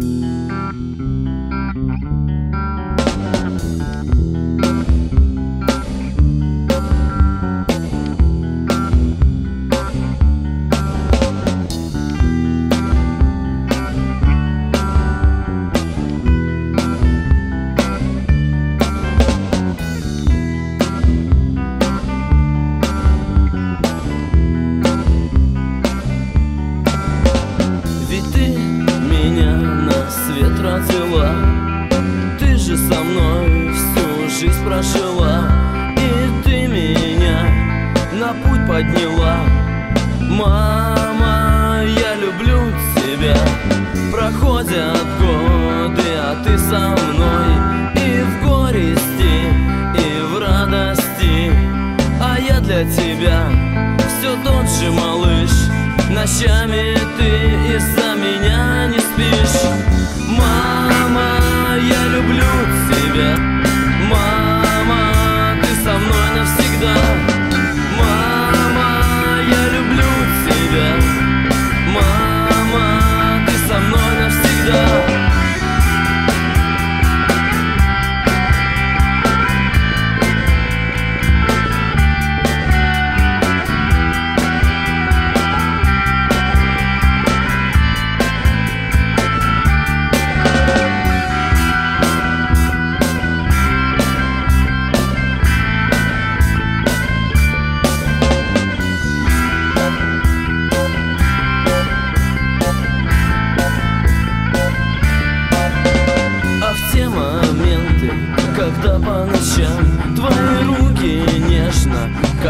Mm-hmm. утратила. Ты же со мной всю жизнь прожила И ты меня на путь подняла. Мама, я люблю тебя. Проходят годы, а ты со мной И в горести, и в радости. А я для тебя все тот же малыш. Ночами ты из-за меня не мной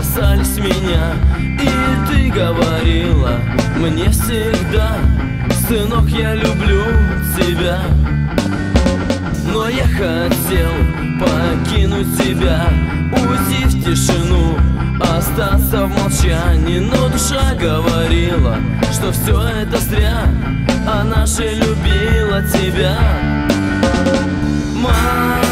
касались меня И ты говорила мне всегда Сынок, я люблю тебя Но я хотел покинуть тебя Уйти в тишину, остаться в молчании Но душа говорила, что все это зря. Она же любила тебя. Мама,